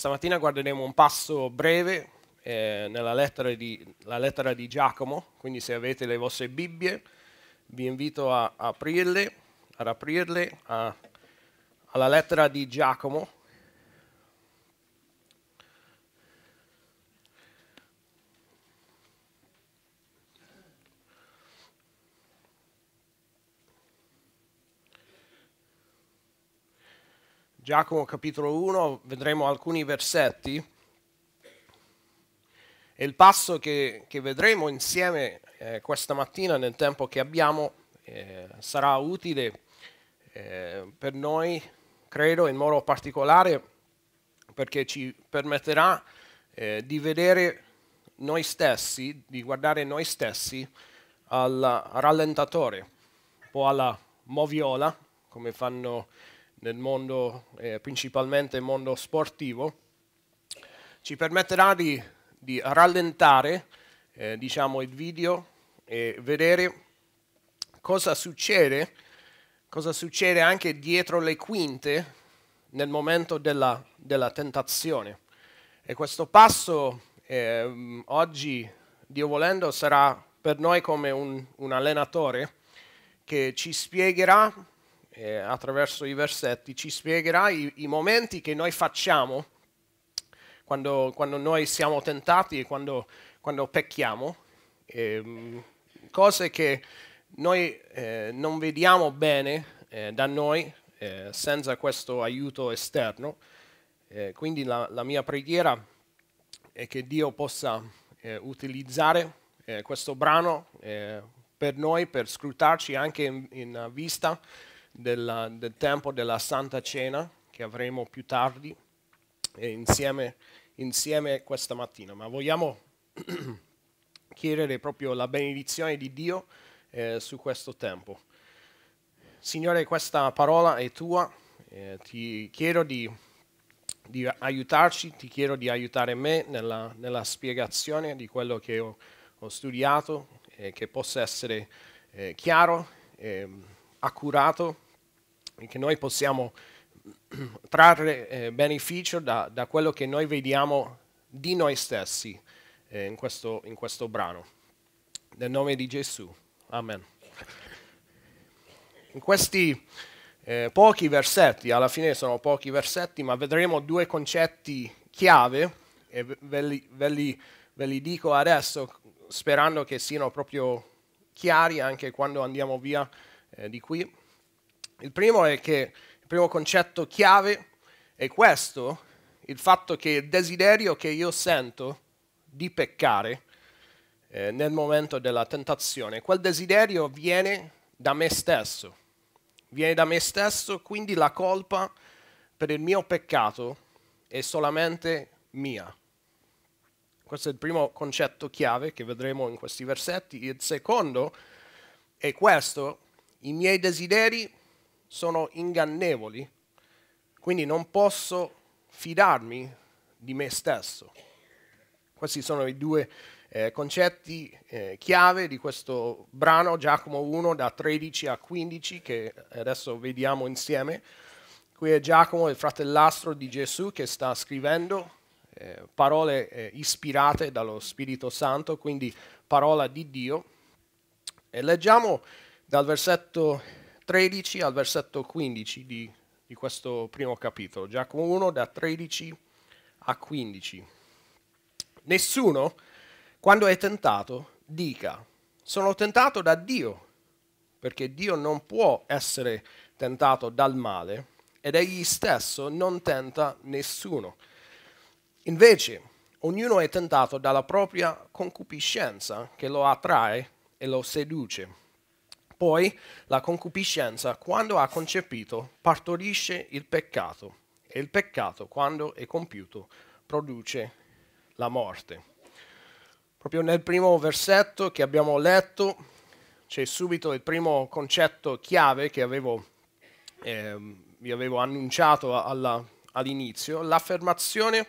Stamattina guarderemo un passo breve eh, nella lettera di, lettera di, Giacomo, quindi se avete le vostre Bibbie vi invito a aprirle, ad aprirle a, alla lettera di Giacomo. Giacomo capitolo 1, vedremo alcuni versetti. E il passo che, che vedremo insieme eh, questa mattina nel tempo che abbiamo eh, sarà utile eh, per noi, credo, in modo particolare perché ci permetterà eh, di vedere noi stessi, di guardare noi stessi al rallentatore, un po' alla moviola, come fanno nel mondo, eh, principalmente nel mondo sportivo, ci permetterà di, di rallentare eh, diciamo, il video e vedere cosa succede, cosa succede anche dietro le quinte nel momento della, della tentazione. E questo passo eh, oggi, Dio volendo, sarà per noi come un, un allenatore che ci spiegherà eh, attraverso i versetti, ci spiegherà i, i momenti che noi facciamo quando, quando, noi siamo tentati e quando, quando pecchiamo, eh, cose che noi eh, non vediamo bene eh, da noi eh, senza questo aiuto esterno. Eh, quindi la, la, mia preghiera è che Dio possa utilizzare questo brano per noi, per scrutarci anche in, in vista della, del tempo della Santa Cena che avremo più tardi insieme, insieme questa mattina. Ma vogliamo chiedere proprio la benedizione di Dio eh, su questo tempo. Signore, questa parola è tua, eh, ti chiedo di, di, aiutarci, ti chiedo di aiutare me nella, nella spiegazione di quello che ho, ho studiato, eh, che possa essere eh, chiaro ehm, accurato e che noi possiamo trarre eh, beneficio da, da, quello che noi vediamo di noi stessi eh, in, questo, in questo brano. Nel nome di Gesù. Amen. In questi eh, pochi versetti, alla fine sono pochi versetti, ma vedremo due concetti chiave e ve li, ve li, ve li dico adesso sperando che siano proprio chiari anche quando andiamo via eh, di qui. Il primo è che il primo concetto chiave è questo, il fatto che il desiderio che io sento di peccare eh, nel momento della tentazione, quel desiderio viene da me stesso, viene da me stesso, quindi la colpa per il mio peccato è solamente mia. Questo è il primo concetto chiave che vedremo in questi versetti. Il secondo è questo, i miei desideri sono ingannevoli, quindi non posso fidarmi di me stesso. Questi sono i due eh, concetti eh, chiave di questo brano, Giacomo 1 da 13 a 15, che adesso vediamo insieme. Qui è Giacomo, il fratellastro di Gesù, che sta scrivendo eh, parole eh, ispirate dallo Spirito Santo, quindi parola di Dio. E leggiamo dal versetto 13 al versetto 15 di, di questo primo capitolo, Giacomo 1 da 13 a 15. Nessuno, quando è tentato, dica, sono tentato da Dio, perché Dio non può essere tentato dal male ed egli stesso non tenta nessuno. Invece, ognuno è tentato dalla propria concupiscenza che lo attrae e lo seduce. Poi la concupiscenza, quando ha concepito, partorisce il peccato e il peccato, quando è compiuto, produce la morte. Proprio nel primo versetto che abbiamo letto c'è subito il primo concetto chiave che avevo, eh, vi avevo annunciato alla, all'inizio. L'affermazione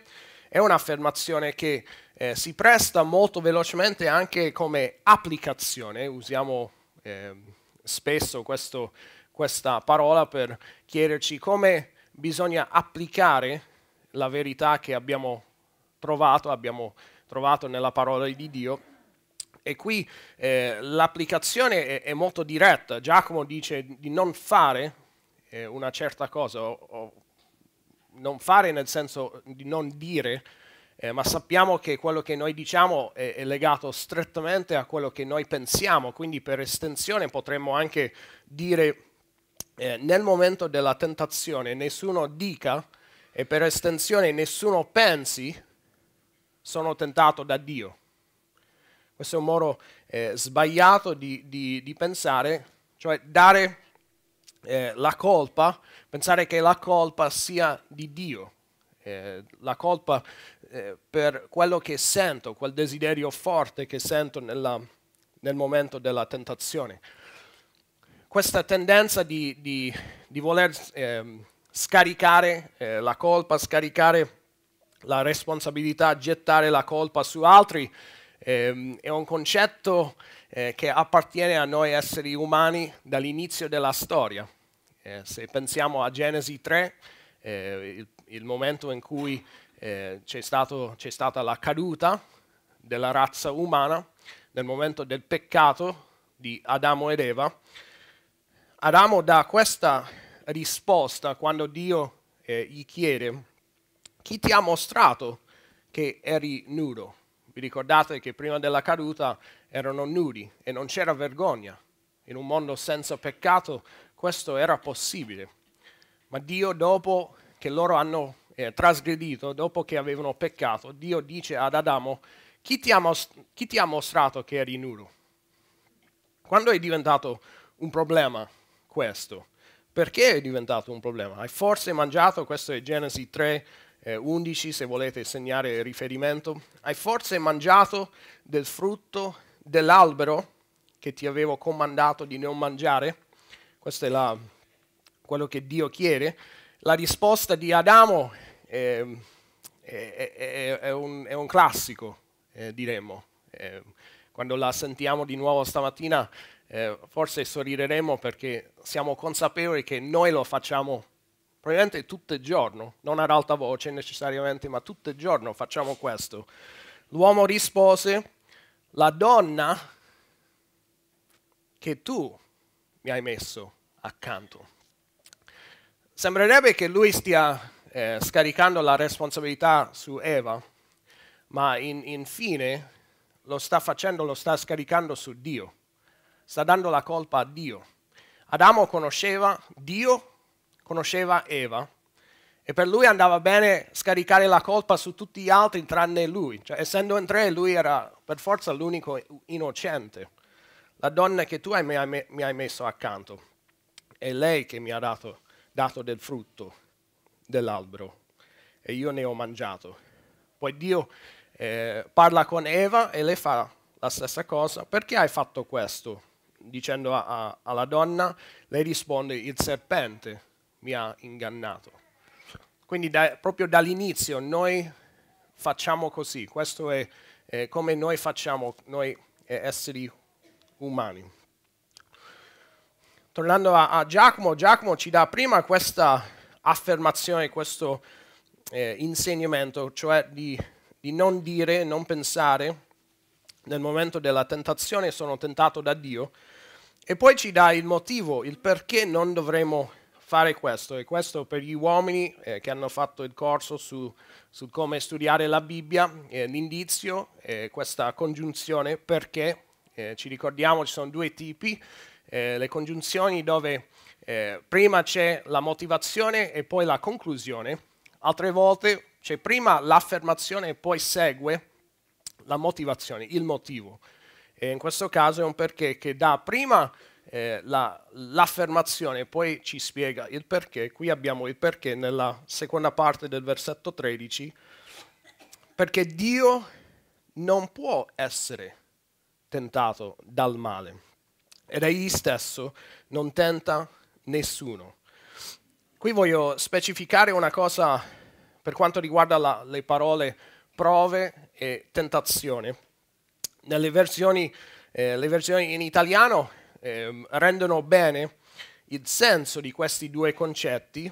è un'affermazione che eh, si presta molto velocemente anche come applicazione, usiamo eh, spesso questo, questa parola per chiederci come bisogna applicare la verità che abbiamo trovato, abbiamo trovato nella parola di Dio. E qui eh, l'applicazione è, è, molto diretta. Giacomo dice di non fare eh, una certa cosa, o, o, non fare nel senso di non dire, eh, ma sappiamo che quello che noi diciamo è, è, legato strettamente a quello che noi pensiamo, quindi per estensione potremmo anche dire eh, nel momento della tentazione nessuno dica e per estensione nessuno pensi sono tentato da Dio. Questo è un modo eh, sbagliato di, di, di, pensare, cioè dare eh, la colpa, pensare che la colpa sia di Dio, eh, la colpa eh, per quello che sento, quel desiderio forte che sento nella, nel momento della tentazione. Questa tendenza di, di, di voler ehm, scaricare eh, la colpa, scaricare la responsabilità, gettare la colpa su altri, eh, è un concetto eh, che appartiene a noi esseri umani dall'inizio della storia. Eh, se pensiamo a Genesi 3, eh, il, il, momento in cui eh, c'è, stata la caduta della razza umana, nel momento del peccato di Adamo ed Eva, Adamo dà questa risposta quando Dio eh, gli chiede chi ti ha mostrato che eri nudo? Vi ricordate che prima della caduta erano nudi e non c'era vergogna. In un mondo senza peccato questo era possibile. Ma Dio dopo che loro hanno eh, trasgredito, dopo che avevano peccato, Dio dice ad Adamo, chi ti, most- chi ti ha mostrato che eri nudo? Quando è diventato un problema questo? Perché è diventato un problema? Hai forse mangiato, questo è Genesi 3, eh, 11 se volete segnare riferimento, hai forse mangiato del frutto dell'albero che ti avevo comandato di non mangiare? Questo è la, quello che Dio chiede. La risposta di Adamo è, è, è, è un, un, classico, eh, diremmo. Eh, quando la sentiamo di nuovo stamattina, eh, forse sorriremo perché siamo consapevoli che noi lo facciamo probabilmente tutto il giorno, non ad alta voce necessariamente, ma tutto il giorno facciamo questo. L'uomo rispose, la donna che tu mi hai messo accanto. Sembrerebbe che lui stia eh, scaricando la responsabilità su Eva, ma in, infine lo sta facendo, lo sta scaricando su Dio, sta dando la colpa a Dio. Adamo conosceva Dio conosceva Eva e per lui andava bene scaricare la colpa su tutti gli altri tranne lui. Cioè, essendo in tre, lui era per forza l'unico innocente. La donna che tu hai, mi, hai, mi hai messo accanto è lei che mi ha dato, dato del frutto dell'albero e io ne ho mangiato. Poi Dio eh, parla con Eva e le fa la stessa cosa. Perché hai fatto questo? Dicendo a, a, alla donna, lei risponde il serpente mi ha ingannato. Quindi da, proprio dall'inizio noi facciamo così, questo è eh, come noi facciamo, noi esseri umani. Tornando a, a, Giacomo, Giacomo ci dà prima questa affermazione, questo eh, insegnamento, cioè di, di non dire, non pensare. Nel momento della tentazione sono tentato da Dio, e poi ci dà il motivo, il perché non dovremo fare questo. E questo per gli uomini eh, che hanno fatto il corso su, su come studiare la Bibbia, eh, l'indizio, eh, questa congiunzione perché eh, ci ricordiamo ci sono due tipi, eh, le congiunzioni dove eh, prima c'è la motivazione e poi la conclusione, altre volte c'è prima l'affermazione e poi segue la motivazione, il motivo. E in questo caso è un perché che dà prima eh, la, l'affermazione poi ci spiega il perché. Qui abbiamo il perché nella seconda parte del versetto 13, perché Dio non può essere tentato dal male ed egli stesso non tenta nessuno. Qui voglio specificare una cosa per quanto riguarda la, le parole prove e tentazione. Nelle versioni, eh, le versioni in italiano eh, rendono bene il senso di questi due concetti.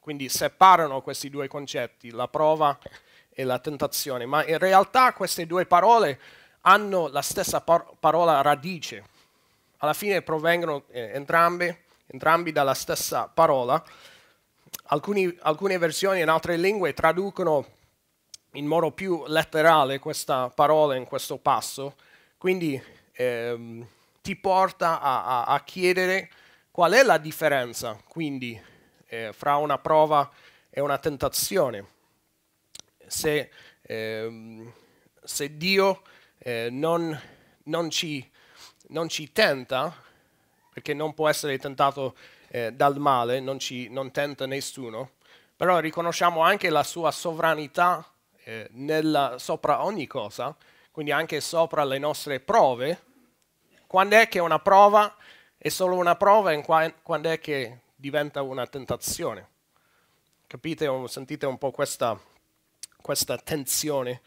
quindi separano questi due concetti, la prova e la tentazione, ma in realtà queste due parole hanno la stessa par- parola radice, alla fine provengono eh, entrambe, entrambi dalla stessa parola. Alcuni, alcune versioni in altre lingue traducono in modo più letterale questa parola in questo passo, quindi ehm, ti porta a, a, a, chiedere qual è la differenza quindi eh, fra una prova e una tentazione. Se, ehm, se Dio eh, non, non, ci, non, ci, tenta, perché non può essere tentato eh, dal male, non, ci, non tenta nessuno, però riconosciamo anche la sua sovranità eh, nella, sopra ogni cosa, quindi anche sopra le nostre prove. Quando è che una prova è solo una prova e quando è che diventa una tentazione? Capite? Sentite un po' questa, questa tensione.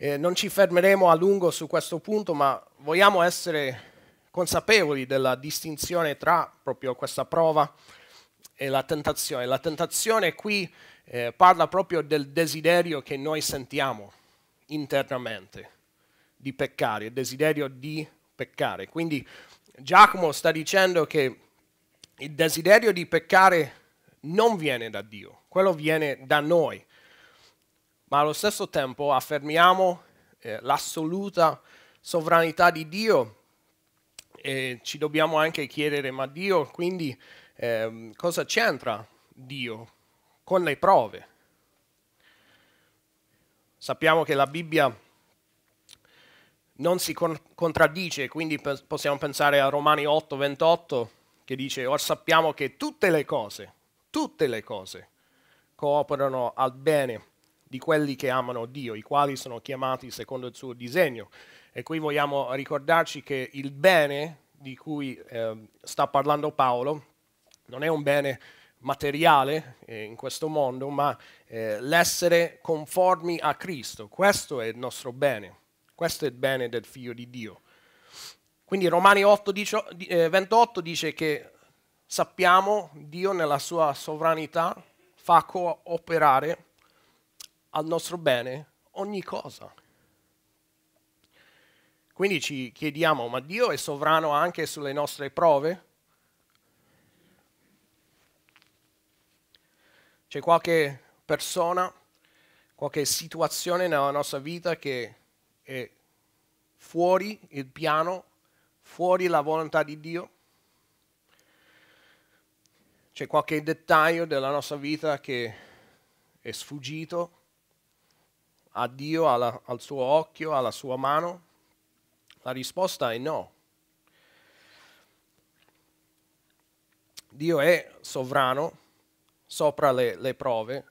Eh, non ci fermeremo a lungo su questo punto, ma vogliamo essere consapevoli della distinzione tra proprio questa prova e la tentazione. La tentazione qui eh, parla proprio del desiderio che noi sentiamo internamente di peccare, il desiderio di peccare. Quindi Giacomo sta dicendo che il desiderio di peccare non viene da Dio, quello viene da noi ma allo stesso tempo affermiamo eh, l'assoluta sovranità di Dio e ci dobbiamo anche chiedere, ma Dio quindi eh, cosa c'entra Dio con le prove? Sappiamo che la Bibbia non si con- contraddice, quindi possiamo pensare a Romani 8, 28, che dice, ora sappiamo che tutte le cose, tutte le cose cooperano al bene di quelli che amano Dio, i quali sono chiamati secondo il suo disegno. E qui vogliamo ricordarci che il bene di cui eh, sta parlando Paolo non è un bene materiale eh, in questo mondo, ma eh, l'essere conformi a Cristo. Questo è il nostro bene, questo è il bene del figlio di Dio. Quindi Romani 8, 28 dice che sappiamo Dio nella sua sovranità fa cooperare al nostro bene ogni cosa. Quindi ci chiediamo, ma Dio è sovrano anche sulle nostre prove? C'è qualche persona, qualche situazione nella nostra vita che è fuori il piano, fuori la volontà di Dio? C'è qualche dettaglio della nostra vita che è sfuggito a Dio, alla, al suo occhio, alla sua mano? La risposta è no. Dio è sovrano sopra le, le prove,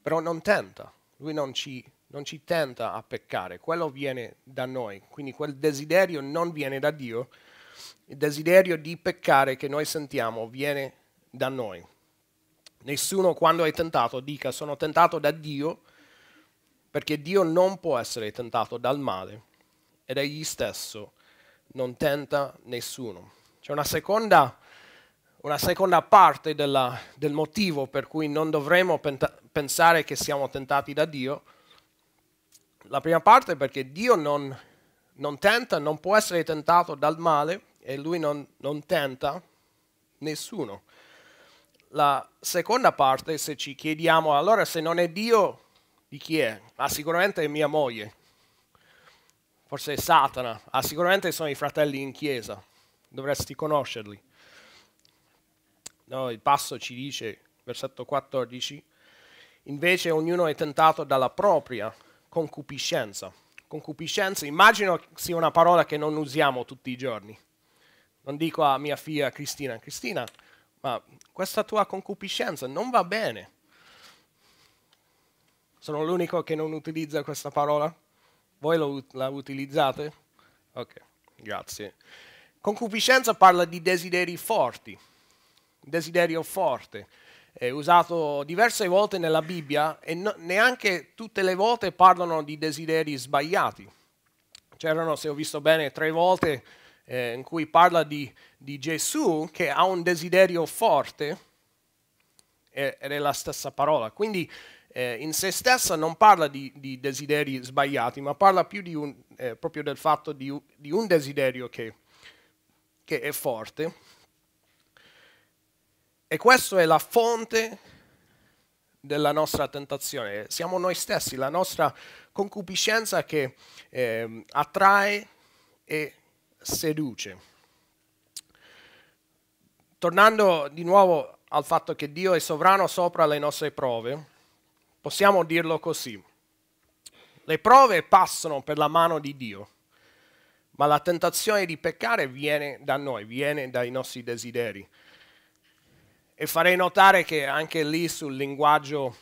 però non tenta, lui non ci, non ci tenta a peccare, quello viene da noi, quindi quel desiderio non viene da Dio, il desiderio di peccare che noi sentiamo viene da noi. Nessuno quando è tentato dica sono tentato da Dio, perché Dio non può essere tentato dal male ed egli stesso non tenta nessuno. C'è una seconda, una seconda parte della, del motivo per cui non dovremmo pensare che siamo tentati da Dio. La prima parte è perché Dio non, non tenta, non può essere tentato dal male e lui non, non tenta nessuno la seconda parte, se ci chiediamo allora se non è Dio, di chi è? Ah, sicuramente è mia moglie, forse è Satana, ah, sicuramente sono i fratelli in chiesa, dovresti conoscerli. No, il passo ci dice, versetto 14, invece ognuno è tentato dalla propria concupiscenza. Concupiscenza, immagino sia una parola che non usiamo tutti i giorni. Non dico a mia figlia Cristina, Cristina, ma questa tua concupiscenza non va bene. Sono l'unico che non utilizza questa parola? Voi lo, la utilizzate? Ok, grazie. Concupiscenza parla di desideri forti, desiderio forte. È usato diverse volte nella Bibbia e no, neanche tutte le volte parlano di desideri sbagliati. C'erano, se ho visto bene, tre volte eh, in cui parla di, di, Gesù che ha un desiderio forte ed è la stessa parola. Quindi eh, in se stessa non parla di, di, desideri sbagliati, ma parla più un, eh, proprio del fatto di, di un desiderio che, che è forte. E questa è la fonte della nostra tentazione. Siamo noi stessi, la nostra concupiscenza che eh, attrae e seduce. Tornando di nuovo al fatto che Dio è sovrano sopra le nostre prove, possiamo dirlo così. Le prove passano per la mano di Dio, ma la tentazione di peccare viene da noi, viene dai nostri desideri. E farei notare che anche lì sul linguaggio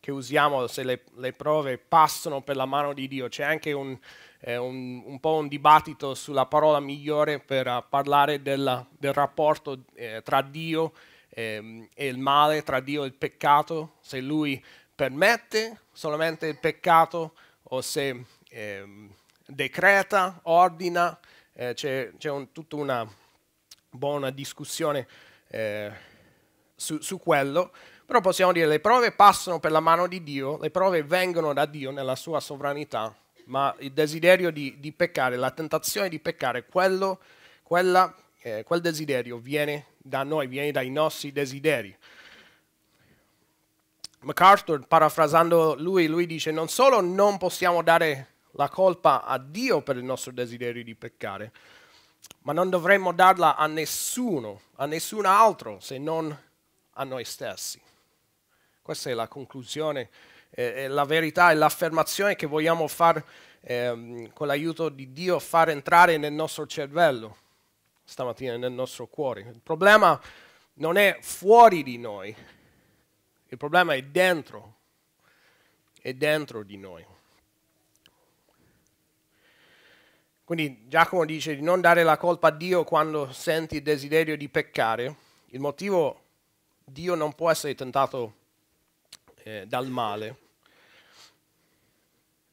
che usiamo, se le, le prove passano per la mano di Dio, c'è anche un, eh, un, un po' un dibattito sulla parola migliore per uh, parlare della, del rapporto eh, tra Dio eh, e il male, tra Dio e il peccato, se Lui permette solamente il peccato o se ehm, decreta, ordina, eh, c'è, c'è un, tutta una buona discussione eh, su, su quello, però possiamo dire che le prove passano per la mano di Dio, le prove vengono da Dio nella sua sovranità ma il desiderio di, di peccare, la tentazione di peccare, quello, quella, eh, quel desiderio viene da noi, viene dai nostri desideri. MacArthur, parafrasando lui, lui dice non solo non possiamo dare la colpa a Dio per il nostro desiderio di peccare, ma non dovremmo darla a nessuno, a nessun altro se non a noi stessi. Questa è la conclusione eh, la verità e l'affermazione che vogliamo fare eh, con l'aiuto di Dio, far entrare nel nostro cervello stamattina, nel nostro cuore. Il problema non è fuori di noi, il problema è dentro, è dentro di noi. Quindi Giacomo dice di non dare la colpa a Dio quando senti il desiderio di peccare. Il motivo Dio non può essere tentato eh, dal male.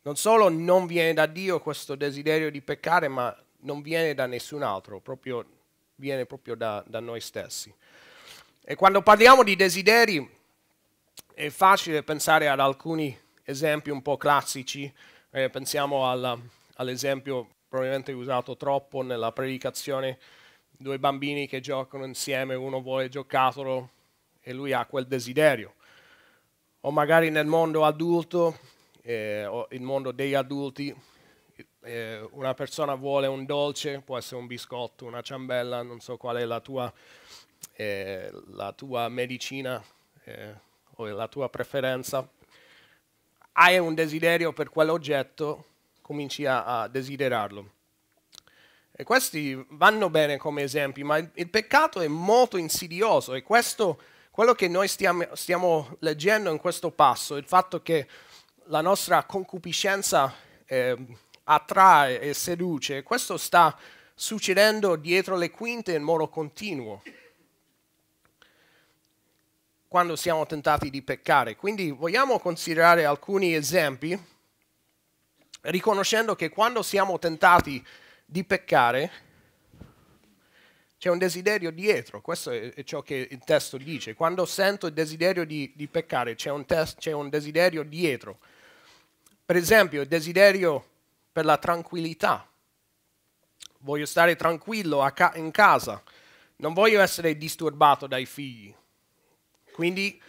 Non solo non viene da Dio questo desiderio di peccare, ma non viene da nessun altro, proprio, viene proprio da, da noi stessi. E quando parliamo di desideri è facile pensare ad alcuni esempi un po' classici, eh, pensiamo alla, all'esempio probabilmente usato troppo nella predicazione, due bambini che giocano insieme, uno vuole il giocattolo e lui ha quel desiderio o magari nel mondo adulto, eh, o il mondo degli adulti, eh, una persona vuole un dolce, può essere un biscotto, una ciambella, non so qual è la tua, eh, la tua medicina eh, o la tua preferenza, hai un desiderio per quell'oggetto, cominci a, a desiderarlo. E questi vanno bene come esempi, ma il, il peccato è molto insidioso e questo quello che noi stiamo, stiamo, leggendo in questo passo, il fatto che la nostra concupiscenza eh, attrae e seduce, questo sta succedendo dietro le quinte in modo continuo quando siamo tentati di peccare. Quindi vogliamo considerare alcuni esempi, riconoscendo che quando siamo tentati di peccare, c'è un desiderio dietro, questo è, ciò che il testo dice. Quando sento il desiderio di, di peccare, c'è un, tes- c'è un desiderio dietro. Per esempio, il desiderio per la tranquillità. Voglio stare tranquillo ca- in casa, non voglio essere disturbato dai figli. Quindi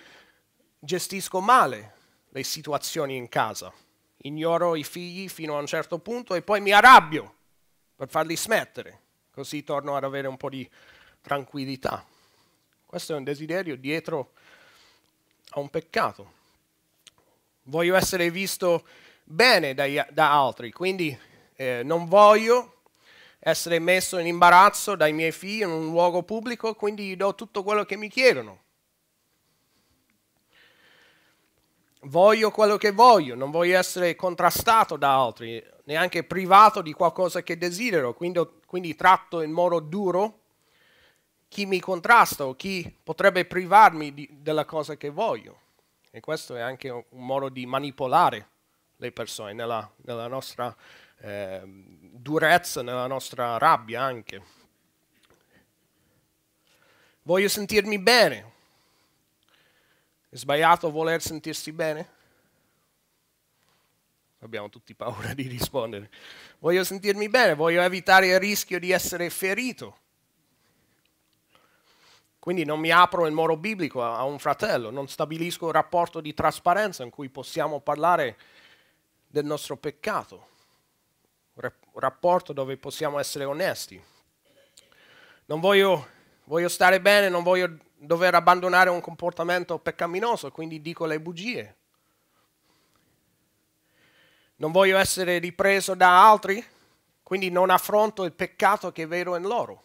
gestisco male le situazioni in casa. Ignoro i figli fino a un certo punto e poi mi arrabbio per farli smettere così torno ad avere un po' di tranquillità. Questo è un desiderio dietro a un peccato. Voglio essere visto bene dai, da altri, quindi eh, non voglio essere messo in imbarazzo dai miei figli in un luogo pubblico, quindi gli do tutto quello che mi chiedono. Voglio quello che voglio, non voglio essere contrastato da altri, neanche privato di qualcosa che desidero, quindi, quindi tratto in modo duro chi mi contrasta o chi potrebbe privarmi di, della cosa che voglio. E questo è anche un, modo di manipolare le persone nella, nella nostra eh, durezza, nella nostra rabbia anche. Voglio sentirmi bene. È sbagliato voler sentirsi bene? Abbiamo tutti paura di rispondere. Voglio sentirmi bene, voglio evitare il rischio di essere ferito. Quindi non mi apro il moro biblico a un fratello, non stabilisco un rapporto di trasparenza in cui possiamo parlare del nostro peccato, un rapporto dove possiamo essere onesti. Non voglio, voglio stare bene, non voglio dover abbandonare un comportamento peccaminoso, quindi dico le bugie. Non voglio essere ripreso da altri, quindi non affronto il peccato che vedo in loro.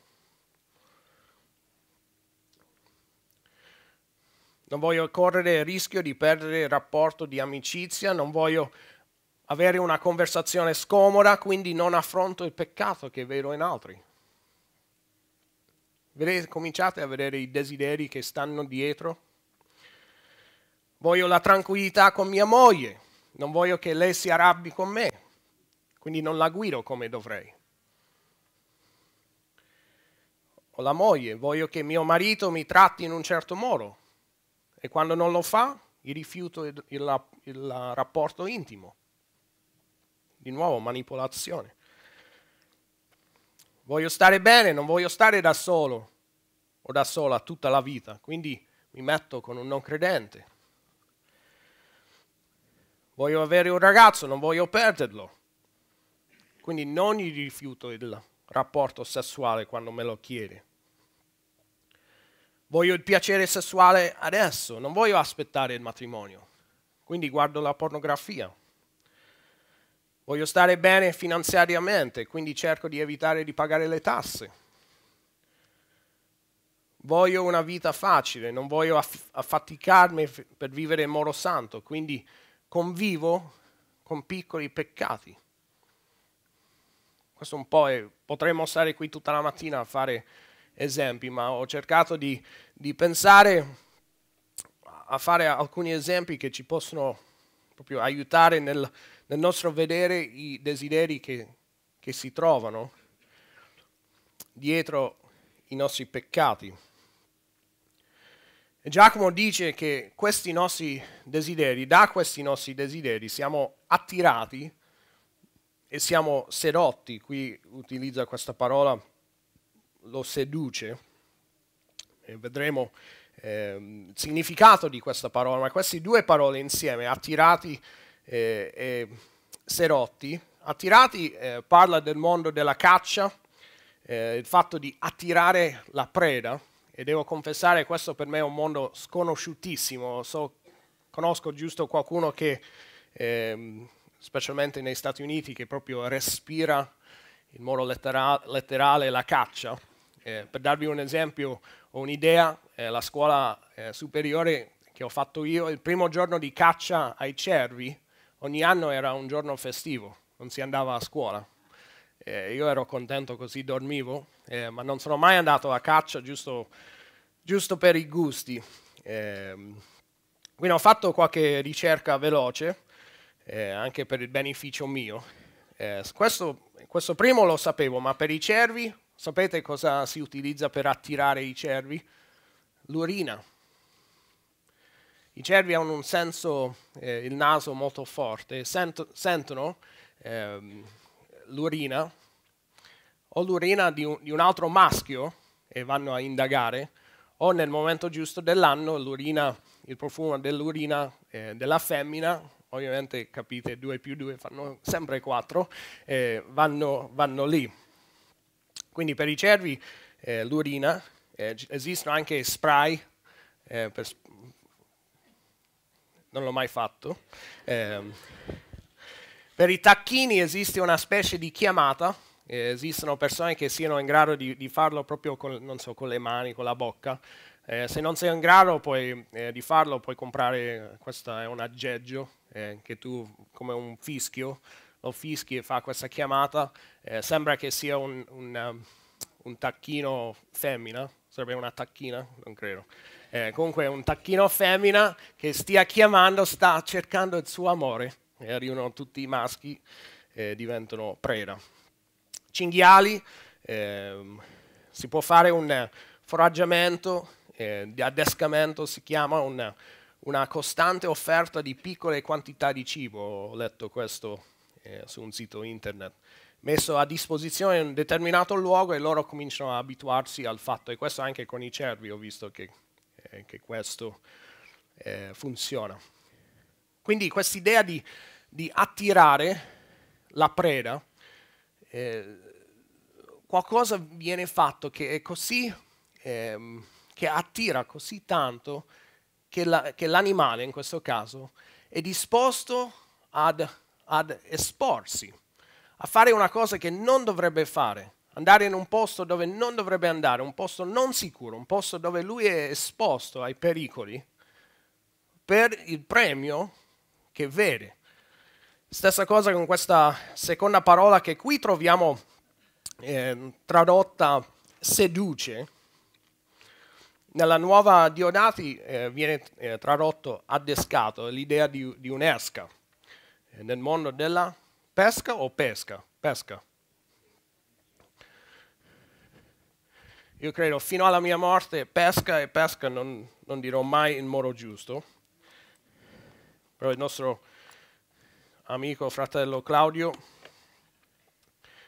non voglio correre il rischio di perdere il rapporto di amicizia, non voglio avere una conversazione scomoda, quindi non affronto il peccato che vedo in altri. Vedete, cominciate a vedere i desideri che stanno dietro. Voglio la tranquillità con mia moglie, non voglio che lei si arrabbi con me, quindi non la guido come dovrei. Ho la moglie, voglio che mio marito mi tratti in un certo modo, e quando non lo fa, gli rifiuto il, il, il rapporto intimo. Di nuovo, manipolazione. Voglio stare bene, non voglio stare da solo o da sola tutta la vita, quindi mi metto con un non credente. Voglio avere un ragazzo, non voglio perderlo. Quindi non gli rifiuto il rapporto sessuale quando me lo chiede. Voglio il piacere sessuale adesso, non voglio aspettare il matrimonio. Quindi guardo la pornografia. Voglio stare bene finanziariamente, quindi cerco di evitare di pagare le tasse. Voglio una vita facile, non voglio aff- affaticarmi per vivere in modo santo, quindi convivo con piccoli peccati. Questo un po' è, potremmo stare qui tutta la mattina a fare esempi, ma ho cercato di, di pensare a fare alcuni esempi che ci possono proprio aiutare nel, nel nostro vedere i desideri che, che si trovano dietro i nostri peccati. E Giacomo dice che questi nostri desideri, da questi nostri desideri siamo attirati e siamo sedotti, qui utilizza questa parola lo seduce, e vedremo eh, il significato di questa parola, ma queste due parole insieme, attirati eh, e serotti, attirati eh, parla del mondo della caccia, eh, il fatto di attirare la preda, e devo confessare questo per me è un mondo sconosciutissimo, so, conosco giusto qualcuno che, ehm, specialmente negli Stati Uniti, che proprio respira in modo lettera- letterale la caccia, eh, per darvi un esempio o un'idea, eh, la scuola eh, superiore che ho fatto io, il primo giorno di caccia ai cervi, ogni anno era un giorno festivo, non si andava a scuola. Eh, io ero contento così dormivo, eh, ma non sono mai andato a caccia giusto, giusto per i gusti. Ehm, quindi ho fatto qualche ricerca veloce, eh, anche per il beneficio mio. questo, questo primo lo sapevo, ma per i cervi Sapete cosa si utilizza per attirare i cervi? L'urina. I cervi hanno un senso, eh, il naso molto forte, sento, sentono eh, l'urina o l'urina di un, di un, altro maschio e vanno a indagare, o nel momento giusto dell'anno il profumo dell'urina eh, della femmina, ovviamente capite 2 più 2 fanno sempre 4, eh, vanno, vanno lì. Quindi per i cervi eh, l'urina, eh, esistono anche spray, eh, per, non l'ho mai fatto. Ehm, per i tacchini esiste una specie di chiamata, eh, esistono persone che siano in grado di, di farlo proprio con, so, con, le mani, con la bocca. Eh, se non sei in grado poi, eh, di farlo puoi comprare, questo è un aggeggio che tu come un fischio lo fischi e fa questa chiamata, eh, sembra che sia un, un, um, un, tacchino femmina, sarebbe una tacchina, non credo. Eh, comunque un tacchino femmina che stia chiamando, sta cercando il suo amore. E arrivano tutti i maschi e diventano preda. Cinghiali, eh, si può fare un foraggiamento, eh, di adescamento si chiama, un, una costante offerta di piccole quantità di cibo, ho letto questo eh, su un sito internet, messo a disposizione in un determinato luogo e loro cominciano a abituarsi al fatto, e questo anche con i cervi ho visto che, eh, che questo eh, funziona. Quindi quest'idea di, di attirare la preda, eh, qualcosa viene fatto che è così, ehm, che attira così tanto che, la, che l'animale in questo caso è disposto ad, ad esporsi, a fare una cosa che non dovrebbe fare, andare in un posto dove non dovrebbe andare, un posto non sicuro, un posto dove lui è esposto ai pericoli, per il premio che vede. Stessa cosa con questa seconda parola che qui troviamo eh, tradotta seduce, nella nuova Diodati eh, viene eh, tradotto addescato, l'idea di, di un'esca. Eh, nel mondo della pesca o pesca? Pesca. Io credo fino alla mia morte pesca e pesca non, non dirò mai in modo giusto. Però il nostro amico, fratello Claudio,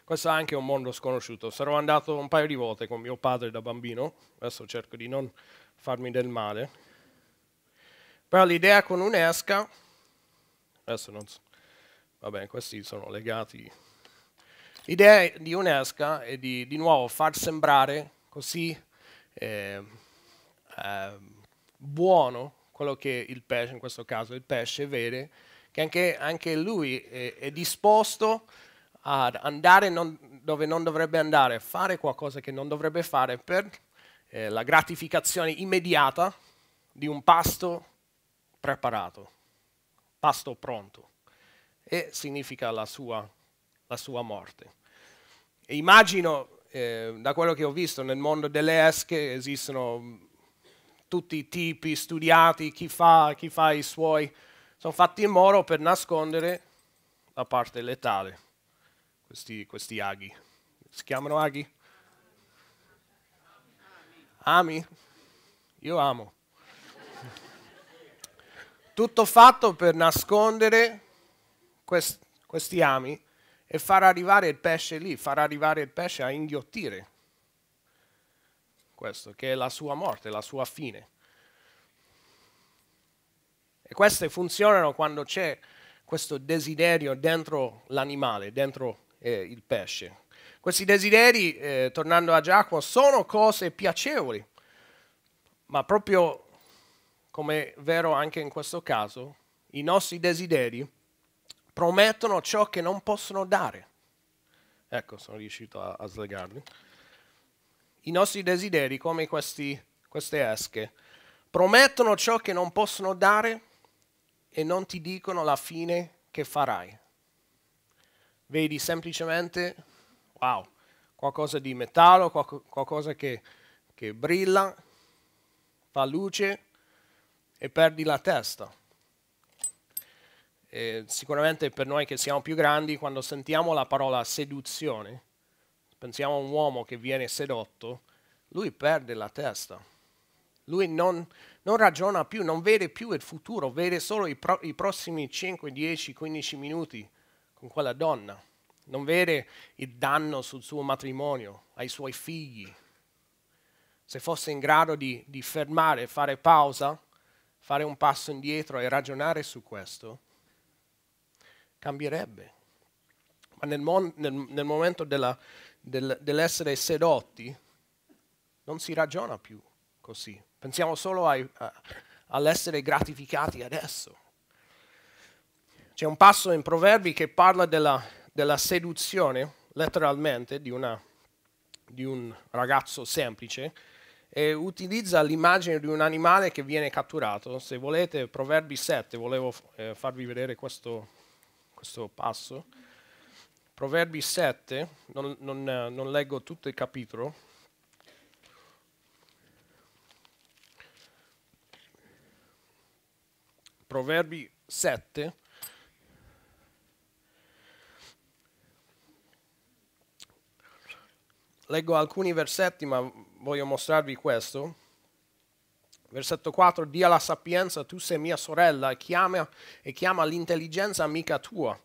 questo è anche un mondo sconosciuto. Sarò andato un paio di volte con mio padre da bambino, adesso cerco di non farmi del male. Però l'idea con un'esca, adesso non so, vabbè, questi sono legati. L'idea di un'esca è di, di nuovo far sembrare così eh, eh, buono quello che il pesce, in questo caso il pesce, vede, che anche, anche lui è, è disposto ad andare non, dove non dovrebbe andare, fare qualcosa che non dovrebbe fare per eh, la gratificazione immediata di un pasto preparato, pasto pronto, e significa la sua, la sua morte. E immagino, eh, da quello che ho visto nel mondo delle esche, esistono tutti i tipi studiati, chi fa, chi fa i suoi, sono fatti in modo per nascondere la parte letale questi, questi aghi. Si chiamano aghi? Ami? Io amo. Tutto fatto per nascondere quest, questi ami e far arrivare il pesce lì, far arrivare il pesce a inghiottire questo, che è la sua morte, la sua fine. E queste funzionano quando c'è questo desiderio dentro l'animale, dentro eh, il pesce. Questi desideri, eh, tornando a Giacomo, sono cose piacevoli, ma proprio come è vero anche in questo caso, i nostri desideri promettono ciò che non possono dare. Ecco, sono riuscito a, a slegarli. I nostri desideri, come questi, queste esche, promettono ciò che non possono dare e non ti dicono la fine che farai vedi semplicemente, wow, qualcosa di metallo, qualcosa che, che brilla, fa luce e perdi la testa. E sicuramente per noi che siamo più grandi, quando sentiamo la parola seduzione, pensiamo a un uomo che viene sedotto, lui perde la testa. Lui non, non ragiona più, non vede più il futuro, vede solo i, pro, i prossimi 5, 10, 15 minuti con quella donna, non vede il danno sul suo matrimonio, ai suoi figli. Se fosse in grado di, di fermare, fare pausa, fare un passo indietro e ragionare su questo, cambierebbe. Ma nel, mon- nel, nel momento della, del, dell'essere sedotti non si ragiona più così. Pensiamo solo ai, a, all'essere gratificati adesso. C'è un passo in Proverbi che parla della, della seduzione, letteralmente, di, una, di un ragazzo semplice, e utilizza l'immagine di un animale che viene catturato. Se volete, Proverbi 7, volevo eh, farvi vedere questo, questo, passo. Proverbi 7, non, non, non leggo tutto il capitolo. Proverbi 7, leggo alcuni versetti, ma voglio mostrarvi questo. Versetto 4, dia la sapienza, tu sei mia sorella, e chiama, e chiama l'intelligenza amica tua,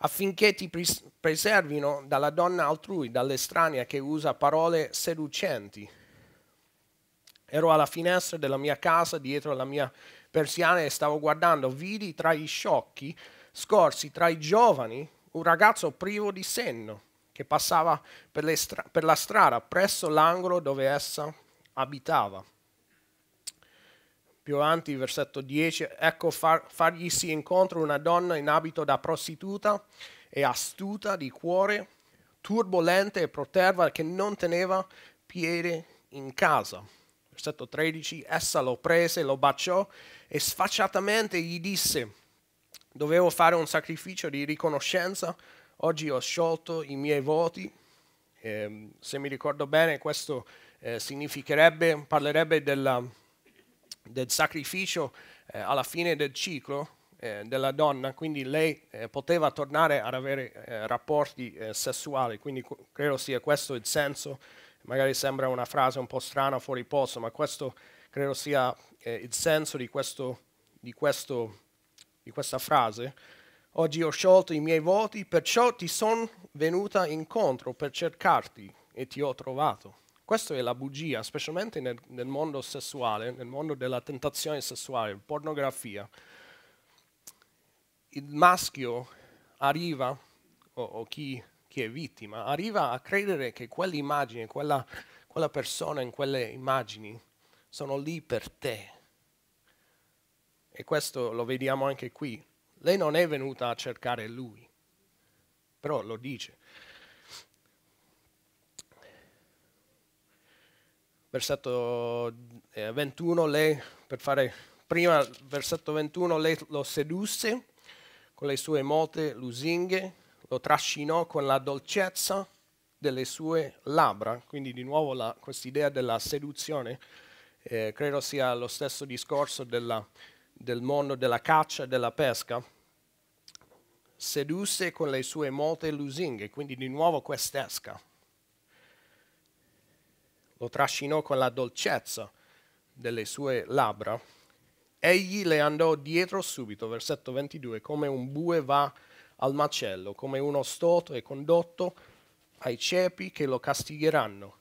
affinché ti preservino dalla donna altrui, dall'estranea che usa parole seducenti. Ero alla finestra della mia casa, dietro la mia persiana, e stavo guardando, vidi tra i sciocchi, scorsi tra i giovani, un ragazzo privo di senno, che passava per, per la strada presso l'angolo dove essa abitava più avanti, versetto 10, ecco far, fargli si incontro una donna in abito da prostituta e astuta di cuore, turbolente e proterva che non teneva piede in casa. Versetto 13, essa lo prese, lo baciò e sfacciatamente gli disse, dovevo fare un sacrificio di riconoscenza, oggi ho sciolto i miei voti. Eh, se mi ricordo bene questo eh, significherebbe, parlerebbe della del sacrificio eh, alla fine del ciclo eh, della donna, quindi lei eh, poteva tornare ad avere eh, rapporti eh, sessuali, quindi credo sia questo il senso, magari sembra una frase un po' strana, fuori posto, ma questo credo sia eh, il senso di, questo, di, questo, di questa frase. Oggi ho sciolto i miei voti, perciò ti sono venuta incontro per cercarti e ti ho trovato. Questa è la bugia, specialmente nel, nel, mondo sessuale, nel mondo della tentazione sessuale, pornografia. Il maschio arriva, o, o chi, chi, è vittima, arriva a credere che quell'immagine, quella, quella persona in quelle immagini sono lì per te. E questo lo vediamo anche qui. Lei non è venuta a cercare lui, però lo dice. Versetto 21, eh, lei, per fare prima, versetto 21, lei lo sedusse con le sue molte lusinghe, lo trascinò con la dolcezza delle sue labbra, quindi di nuovo questa idea della seduzione, eh, credo sia lo stesso discorso della, del mondo della caccia e della pesca, sedusse con le sue molte lusinghe, quindi di nuovo quest'esca, lo trascinò con la dolcezza delle sue labbra. Egli le andò dietro subito, versetto 22, come un bue va al macello, come uno stoto è condotto ai cepi che lo castigheranno,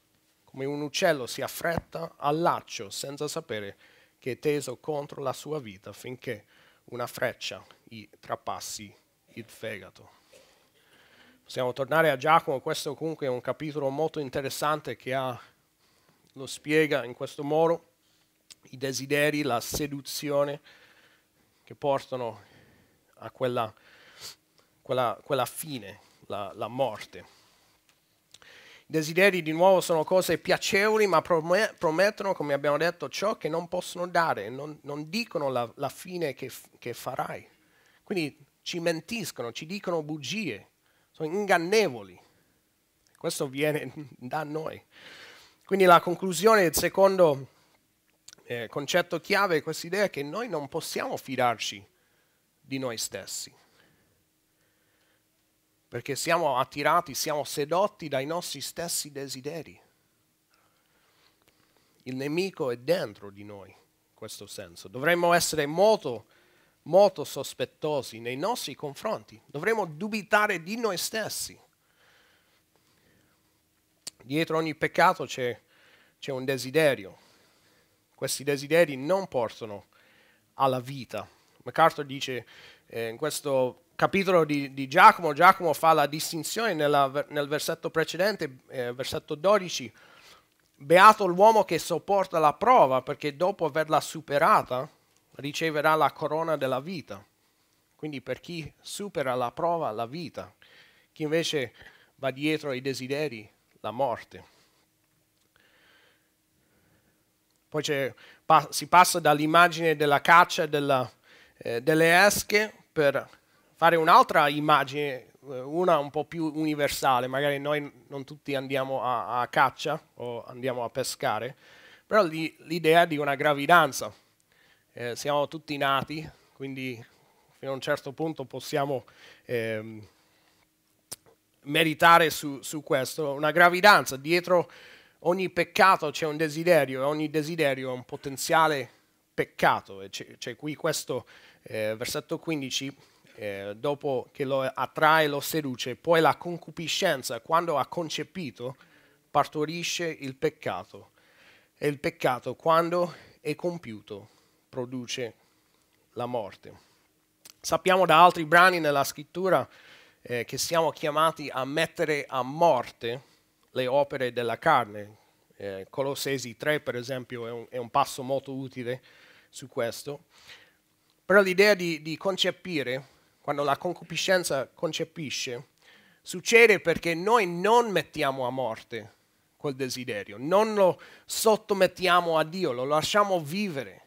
come un uccello si affretta al laccio senza sapere che è teso contro la sua vita finché una freccia gli trapassi il fegato. Possiamo tornare a Giacomo, questo comunque è un capitolo molto interessante che ha lo spiega in questo modo, i desideri, la seduzione che portano a quella, quella, quella fine, la, la, morte. I desideri di nuovo sono cose piacevoli, ma promettono, come abbiamo detto, ciò che non possono dare, non, non dicono la, la fine che, che farai. Quindi ci mentiscono, ci dicono bugie, sono ingannevoli. Questo viene da noi. Quindi la conclusione, il secondo eh, concetto chiave è questa idea che noi non possiamo fidarci di noi stessi, perché siamo attirati, siamo sedotti dai nostri stessi desideri. Il nemico è dentro di noi, in questo senso. Dovremmo essere molto, molto sospettosi nei nostri confronti, dovremmo dubitare di noi stessi dietro ogni peccato c'è, c'è un desiderio. Questi desideri non portano alla vita. MacArthur dice eh, in questo capitolo di, di, Giacomo, Giacomo fa la distinzione nella, nel versetto precedente, eh, versetto 12, beato l'uomo che sopporta la prova perché dopo averla superata riceverà la corona della vita. Quindi per chi supera la prova, la vita, chi invece va dietro ai desideri, la morte. Poi pa- si passa dall'immagine della caccia della, eh, delle esche per fare un'altra immagine, eh, una un po' più universale, magari noi non tutti andiamo a, a caccia o andiamo a pescare, però li, l'idea di una gravidanza. Eh, siamo tutti nati, quindi fino a un certo punto possiamo eh, meritare su, su questo. Una gravidanza, dietro ogni peccato c'è un desiderio e ogni desiderio è un potenziale peccato. E c'è, c'è qui questo eh, versetto 15, eh, dopo che lo attrae lo seduce, poi la concupiscenza, quando ha concepito, partorisce il peccato. E il peccato, quando è compiuto, produce la morte. Sappiamo da altri brani nella scrittura eh, che siamo chiamati a mettere a morte le opere della carne. Eh, Colossesi 3, per esempio, è un, è un, passo molto utile su questo. Però l'idea di, di concepire, quando la concupiscenza concepisce, succede perché noi non mettiamo a morte quel desiderio, non lo sottomettiamo a Dio, lo lasciamo vivere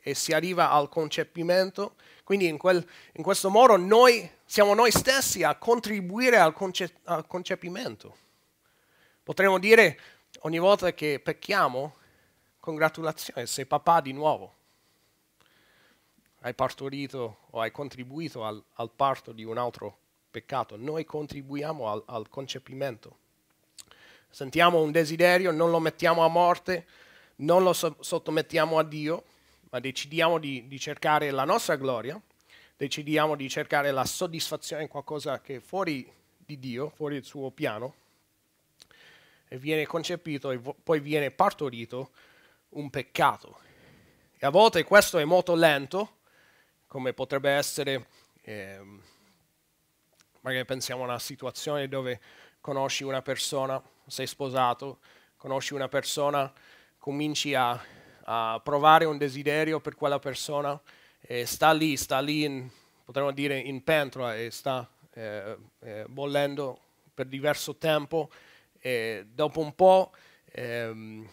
e si arriva al concepimento. Quindi in, quel, in questo modo noi siamo noi stessi a contribuire al, conce- al concepimento. Potremmo dire ogni volta che pecchiamo, congratulazioni, sei papà di nuovo. Hai partorito o hai contribuito al, al parto di un altro peccato. Noi contribuiamo al, al concepimento. Sentiamo un desiderio, non lo mettiamo a morte, non lo so- sottomettiamo a Dio, ma decidiamo di, di, cercare la nostra gloria, decidiamo di cercare la soddisfazione in qualcosa che è fuori di Dio, fuori del suo piano, e viene concepito e poi viene partorito un peccato. E a volte questo è molto lento, come potrebbe essere, eh, magari pensiamo a una situazione dove conosci una persona, sei sposato, conosci una persona, cominci a a provare un desiderio per quella persona, e sta lì, sta lì, in, potremmo dire in pentola e sta eh, eh, bollendo per diverso tempo e dopo un po' ehm,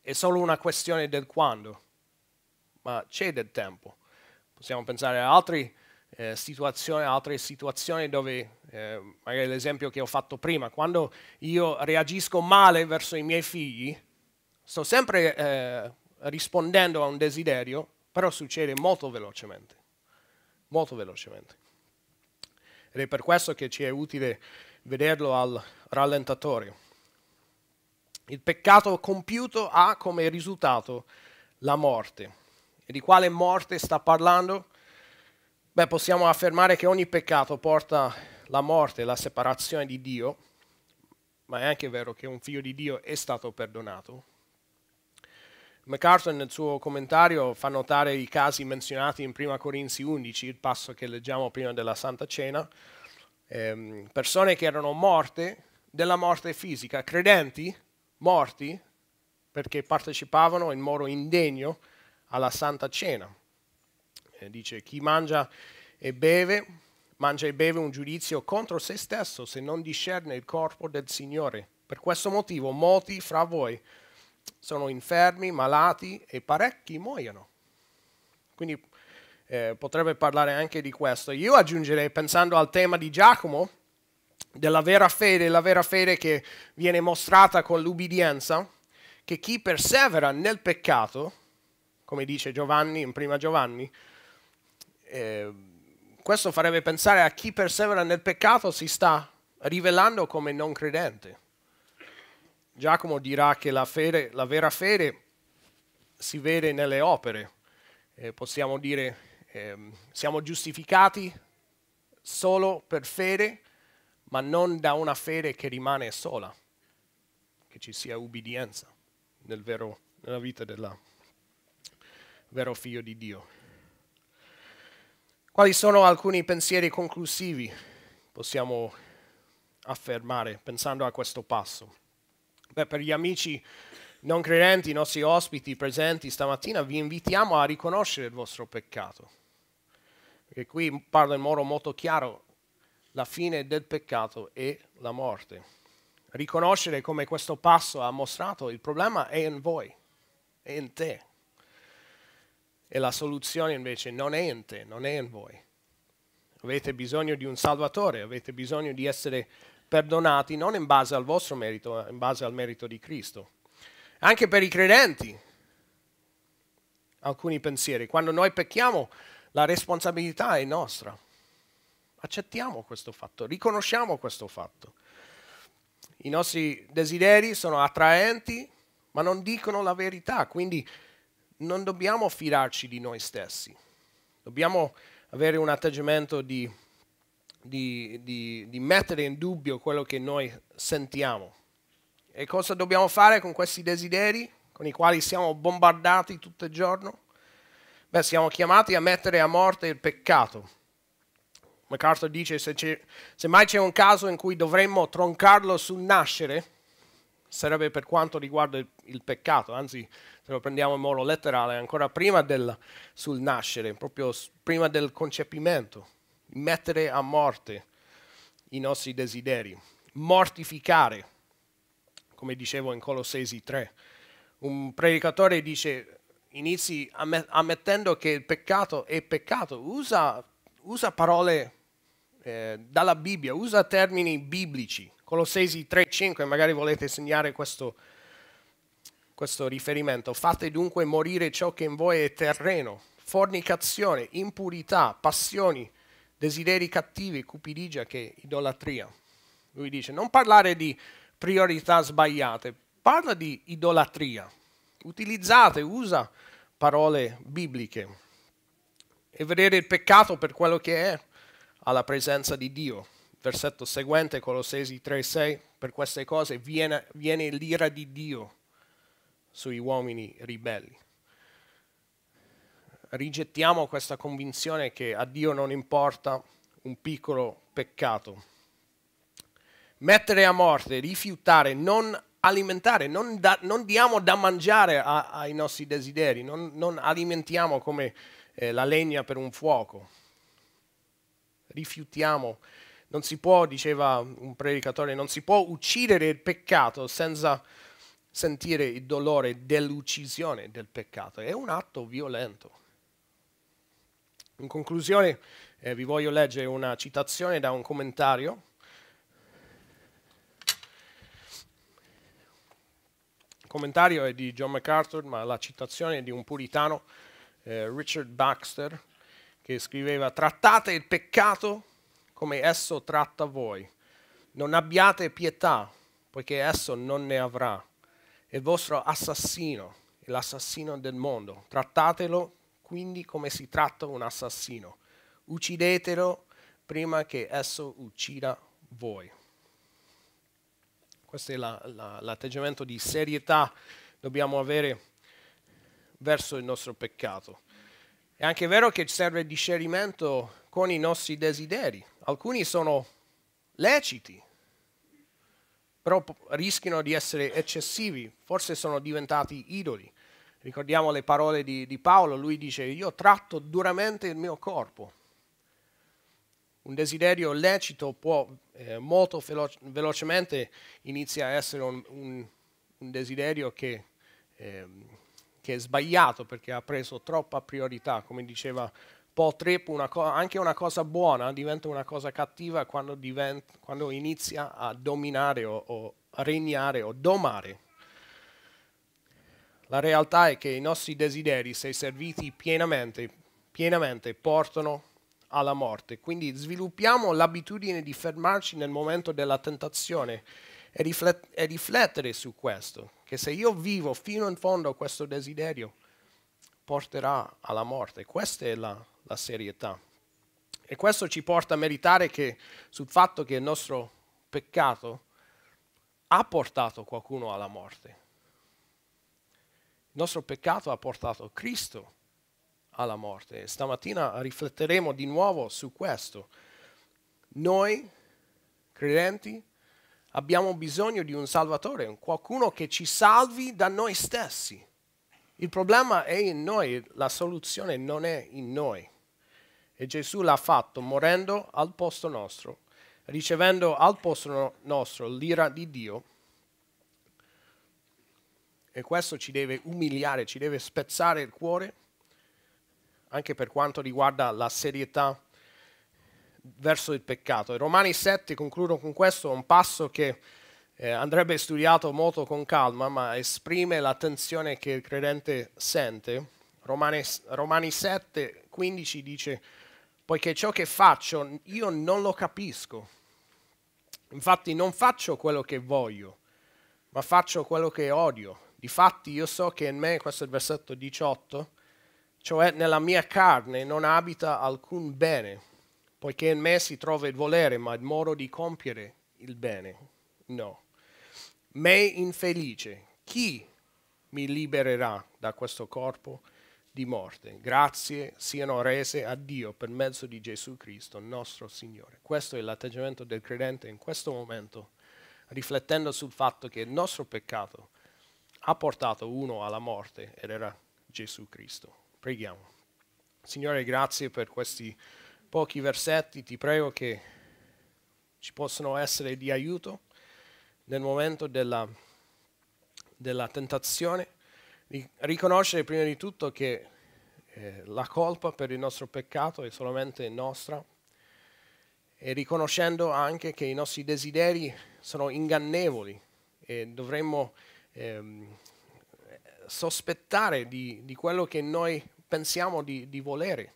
è solo una questione del quando, ma c'è del tempo. Possiamo pensare a altre eh, situazioni, altre situazioni dove, eh, magari l'esempio che ho fatto prima, quando io reagisco male verso i miei figli, sto sempre eh, rispondendo a un desiderio, però succede molto velocemente, molto velocemente. Ed è per questo che ci è utile vederlo al rallentatore. Il peccato compiuto ha come risultato la morte. E di quale morte sta parlando? Beh, possiamo affermare che ogni peccato porta la morte, la separazione di Dio, ma è anche vero che un figlio di Dio è stato perdonato, MacArthur nel suo commentario fa notare i casi menzionati in 1 Corinzi 11, il passo che leggiamo prima della Santa Cena, ehm, persone che erano morte della morte fisica, credenti morti perché partecipavano in modo indegno alla Santa Cena. E dice chi mangia e beve, mangia e beve un giudizio contro se stesso se non discerne il corpo del Signore. Per questo motivo molti fra voi sono infermi, malati e parecchi muoiono. Quindi eh, potrebbe parlare anche di questo. Io aggiungerei, pensando al tema di Giacomo, della vera fede, la vera fede che viene mostrata con l'ubbidienza, che chi persevera nel peccato, come dice Giovanni in prima Giovanni, eh, questo farebbe pensare a chi persevera nel peccato si sta rivelando come non credente. Giacomo dirà che la, fede, la vera fede si vede nelle opere. Eh, possiamo dire, eh, siamo giustificati solo per fede, ma non da una fede che rimane sola, che ci sia ubbidienza nel vero, nella vita del vero figlio di Dio. Quali sono alcuni pensieri conclusivi possiamo affermare pensando a questo passo? Beh, per gli amici non credenti, i nostri ospiti presenti stamattina, vi invitiamo a riconoscere il vostro peccato. Perché qui parla in modo molto chiaro, la fine del peccato è la morte. Riconoscere come questo passo ha mostrato, il problema è in voi, è in te. E la soluzione invece non è in te, non è in voi. Avete bisogno di un Salvatore, avete bisogno di essere perdonati non in base al vostro merito, ma in base al merito di Cristo. Anche per i credenti, alcuni pensieri. Quando noi pecchiamo, la responsabilità è nostra. Accettiamo questo fatto, riconosciamo questo fatto. I nostri desideri sono attraenti, ma non dicono la verità, quindi non dobbiamo fidarci di noi stessi. Dobbiamo avere un atteggiamento di, di, di, di mettere in dubbio quello che noi sentiamo. E cosa dobbiamo fare con questi desideri con i quali siamo bombardati tutto il giorno? Beh, siamo chiamati a mettere a morte il peccato. MacArthur dice se, se mai c'è un caso in cui dovremmo troncarlo sul nascere, sarebbe per quanto riguarda il, il, peccato, anzi se lo prendiamo in modo letterale, ancora prima del sul nascere, proprio prima del concepimento, mettere a morte i nostri desideri, mortificare, come dicevo in Colossesi 3. Un predicatore dice, inizi ammettendo che il peccato è peccato, usa, usa parole eh, dalla Bibbia, usa termini biblici. Colossesi 3:5, magari volete segnare questo, questo riferimento. Fate dunque morire ciò che in voi è terreno, fornicazione, impurità, passioni, desideri cattivi, cupidigia che idolatria. Lui dice, non parlare di priorità sbagliate, parla di idolatria. Utilizzate, usa parole bibliche e vedere il peccato per quello che è alla presenza di Dio. Versetto seguente, Colossesi 3:6, per queste cose viene, viene l'ira di Dio sui uomini ribelli. Rigettiamo questa convinzione che a Dio non importa un piccolo peccato. Mettere a morte, rifiutare, non alimentare, non, da, non diamo da mangiare a, ai nostri desideri, non, non alimentiamo come eh, la legna per un fuoco rifiutiamo. Non si può, diceva un predicatore, non si può uccidere il peccato senza sentire il dolore dell'uccisione del peccato. È un atto violento. In conclusione, eh, vi voglio leggere una citazione da un commentario. Il commentario è di John MacArthur, ma la citazione è di un puritano, eh, Richard Baxter, che scriveva trattate il peccato come esso tratta voi. Non abbiate pietà, poiché esso non ne avrà. È il vostro assassino, è l'assassino del mondo. Trattatelo quindi come si tratta un assassino. Uccidetelo prima che esso uccida voi. Questo è la, la, l'atteggiamento di serietà che dobbiamo avere verso il nostro peccato. È anche vero che serve discernimento con i nostri desideri. Alcuni sono leciti, però rischiano di essere eccessivi, forse sono diventati idoli. Ricordiamo le parole di, di Paolo, lui dice io tratto duramente il mio corpo. Un desiderio lecito può eh, molto velo- velocemente inizia a essere un, un, un desiderio che eh, che è sbagliato perché ha preso troppa priorità, come diceva Paul Tripp, una co- anche una cosa buona diventa una cosa cattiva quando, diventa, quando inizia a dominare o, o regnare o domare. La realtà è che i nostri desideri, se serviti pienamente, pienamente portano alla morte. Quindi sviluppiamo l'abitudine di fermarci nel momento della tentazione e, riflet- e riflettere su questo che se io vivo fino in fondo questo desiderio, porterà alla morte. Questa è la, la serietà. E questo ci porta a meditare che, sul fatto che il nostro peccato ha portato qualcuno alla morte. Nostro peccato ha portato Cristo alla morte. Stamattina rifletteremo di nuovo su questo. Noi, credenti, abbiamo bisogno di un Salvatore, qualcuno che ci salvi da noi stessi. Il problema è in noi, la soluzione non è in noi. E Gesù l'ha fatto morendo al posto nostro, ricevendo al posto nostro l'ira di Dio. E questo ci deve umiliare, ci deve spezzare il cuore, anche per quanto riguarda la serietà verso il peccato. E Romani 7, concludo con questo, un passo che eh, andrebbe studiato molto con calma, ma esprime la tensione che il credente sente. Romani, Romani 7, 15 dice, poiché ciò che faccio io non lo capisco. Infatti non faccio quello che voglio, ma faccio quello che odio. Difatti io so che in me, questo è il versetto 18, cioè nella mia carne non abita alcun bene, poiché in me si trova il volere, ma il modo di compiere il bene. No. Me infelice, chi mi libererà da questo corpo di morte? Grazie siano rese a Dio per mezzo di Gesù Cristo, nostro Signore. Questo è l'atteggiamento del credente in questo momento, riflettendo sul fatto che il nostro peccato ha portato uno alla morte ed era Gesù Cristo. Preghiamo. Signore, grazie per questi pochi versetti. Ti prego che ci possano essere di aiuto nel momento della, della tentazione. Riconoscere prima di tutto che eh, la colpa per il nostro peccato è solamente nostra e riconoscendo anche che i nostri desideri sono ingannevoli e dovremmo ehm, sospettare di, di, quello che noi pensiamo di, di, volere.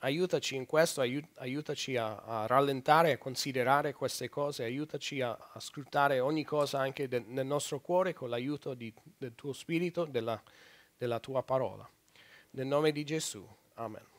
Aiutaci in questo, aiutaci a, a rallentare, a considerare queste cose, aiutaci a, a scrutare ogni cosa anche de, nel nostro cuore con l'aiuto del tuo spirito, della, della tua parola. Nel nome di Gesù. Amen.